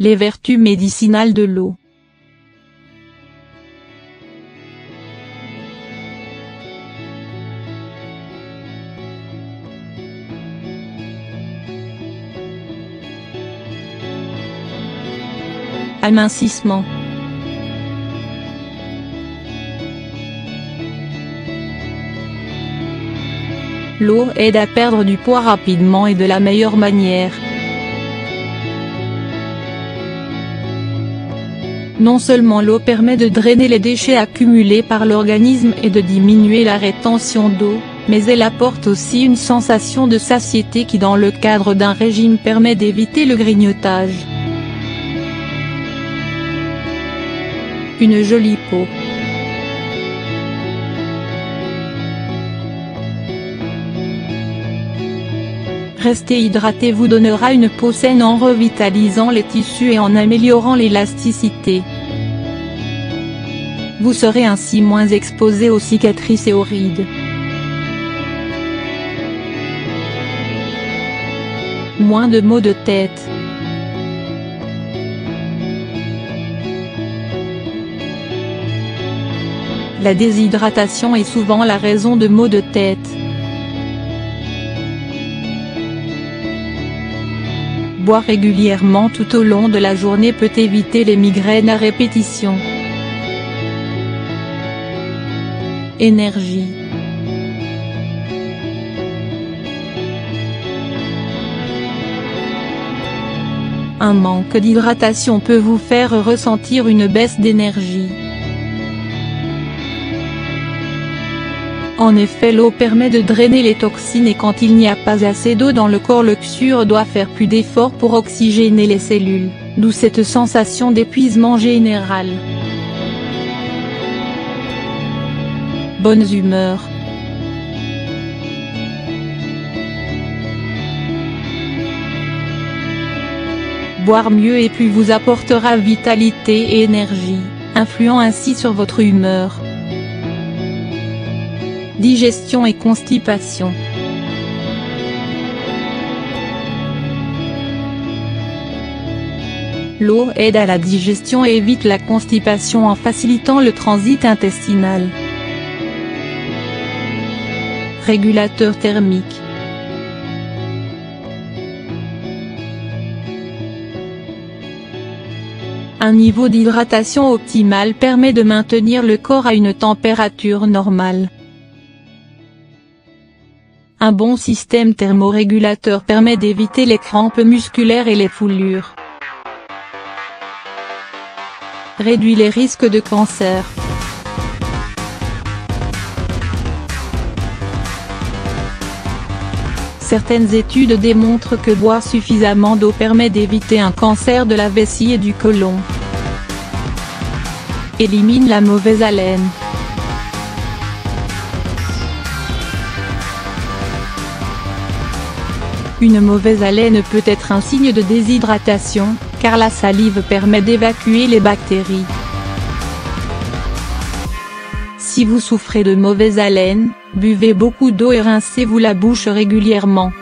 Les vertus médicinales de l'eau. Amincissement. L'eau aide à perdre du poids rapidement et de la meilleure manière. Non seulement l'eau permet de drainer les déchets accumulés par l'organisme et de diminuer la rétention d'eau, mais elle apporte aussi une sensation de satiété qui dans le cadre d'un régime permet d'éviter le grignotage. Une jolie peau. Rester hydraté vous donnera une peau saine en revitalisant les tissus et en améliorant l'élasticité. Vous serez ainsi moins exposé aux cicatrices et aux rides. Moins de maux de tête. La déshydratation est souvent la raison de maux de tête. Régulièrement tout au long de la journée peut éviter les migraines à répétition. Énergie. Un manque d'hydratation peut vous faire ressentir une baisse d'énergie. En effet l'eau permet de drainer les toxines et quand il n'y a pas assez d'eau dans le corps le XUR doit faire plus d'efforts pour oxygéner les cellules, d'où cette sensation d'épuisement général. Bonnes humeurs. Boire mieux et plus vous apportera vitalité et énergie, influant ainsi sur votre humeur digestion et constipation. L'eau aide à la digestion et évite la constipation en facilitant le transit intestinal. Régulateur thermique. Un niveau d'hydratation optimal permet de maintenir le corps à une température normale. Un bon système thermorégulateur permet d'éviter les crampes musculaires et les foulures. Réduit les risques de cancer. Certaines études démontrent que boire suffisamment d'eau permet d'éviter un cancer de la vessie et du côlon. Élimine la mauvaise haleine. Une mauvaise haleine peut être un signe de déshydratation, car la salive permet d'évacuer les bactéries. Si vous souffrez de mauvaise haleine, buvez beaucoup d'eau et rincez-vous la bouche régulièrement.